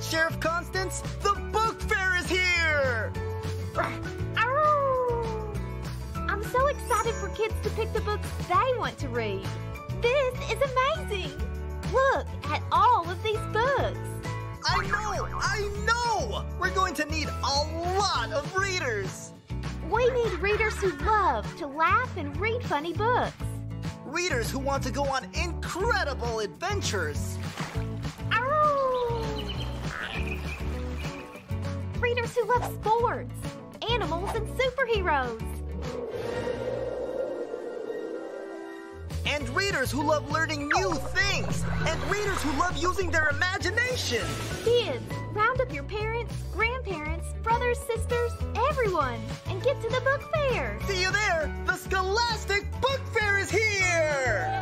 it, Sheriff Constance? The book fair is here! Ah, arr! I'm so excited for kids to pick the books they want to read. This is amazing. Look at all of these books. I know, I know! We're going to need a lot of readers! We need readers who love to laugh and read funny books. Readers who want to go on incredible adventures! Who love sports, animals, and superheroes. And readers who love learning new things! And readers who love using their imagination! Kids, round up your parents, grandparents, brothers, sisters, everyone, and get to the book fair. See you there! The Scholastic Book Fair is here!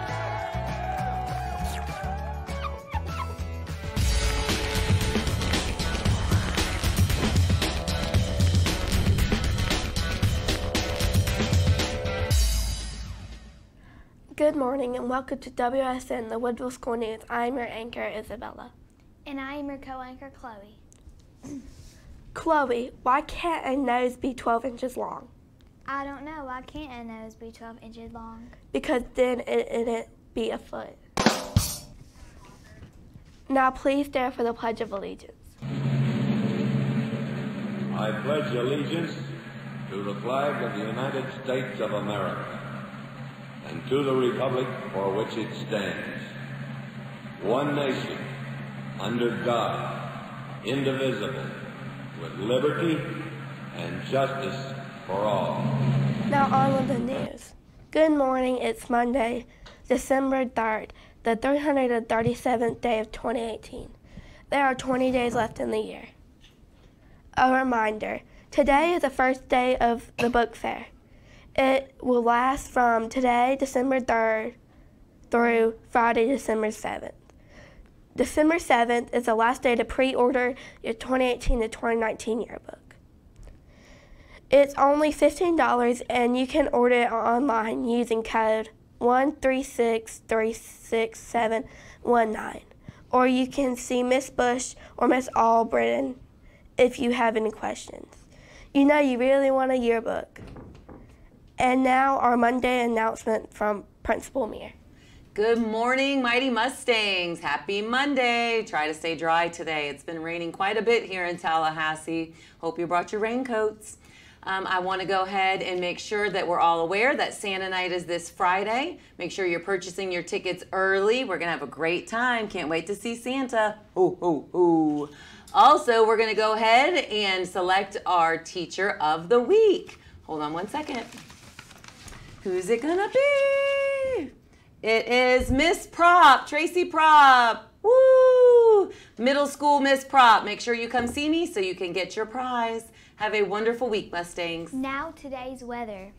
Good morning and welcome to WSN, the Woodville School News. I'm your anchor, Isabella. And I am your co-anchor, Chloe. Chloe, why can't a nose be 12 inches long? I don't know. Why can't a nose be 12 inches long? Because then it it'd be a foot. Now please stand for the Pledge of Allegiance. I pledge allegiance to the flag of the United States of America and to the republic for which it stands, one nation, under God, indivisible, with liberty and justice for all. Now on with the news. Good morning, it's Monday, December 3rd, the 337th day of 2018. There are 20 days left in the year. A reminder, today is the first day of the book fair. It will last from today, December 3rd, through Friday, December 7th. December 7th is the last day to pre order your 2018 to 2019 yearbook. It's only $15 and you can order it online using code 1363619. Or you can see Miss Bush or Miss Albritton if you have any questions. You know you really want a yearbook. And now our Monday announcement from Principal Meir. Good morning, Mighty Mustangs. Happy Monday. Try to stay dry today. It's been raining quite a bit here in Tallahassee. Hope you brought your raincoats. Um, I want to go ahead and make sure that we're all aware that Santa night is this Friday. Make sure you're purchasing your tickets early. We're going to have a great time. Can't wait to see Santa. Ooh, ooh, ooh. Also, we're going to go ahead and select our teacher of the week. Hold on one second. Who's it gonna be? It is Miss Prop, Tracy Prop. Woo! Middle school Miss Prop. Make sure you come see me so you can get your prize. Have a wonderful week, Mustangs. Now today's weather.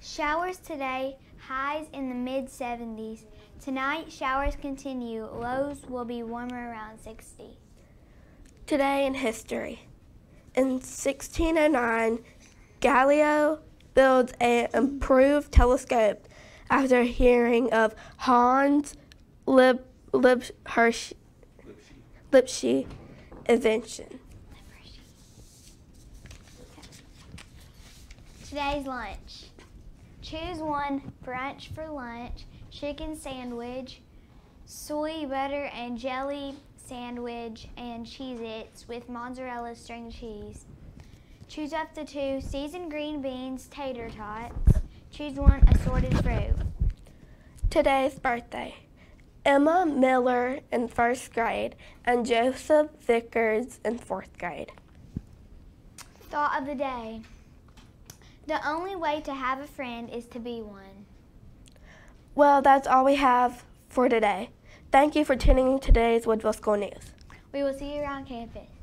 Showers today, highs in the mid 70s. Tonight, showers continue. Lows will be warmer around 60. Today in history. In 1609, Galileo builds an improved telescope after hearing of Hans Lip, Lip, Hirsch, Lipschitz invention. Today's lunch. Choose one brunch for lunch, chicken sandwich, soy butter and jelly sandwich, and Cheez-Its with mozzarella string cheese. Choose up to two seasoned green beans tater tots. Choose one assorted fruit. Today's birthday. Emma Miller in first grade and Joseph Vickers in fourth grade. Thought of the day. The only way to have a friend is to be one. Well, that's all we have for today. Thank you for tuning in today's Woodville School News. We will see you around campus.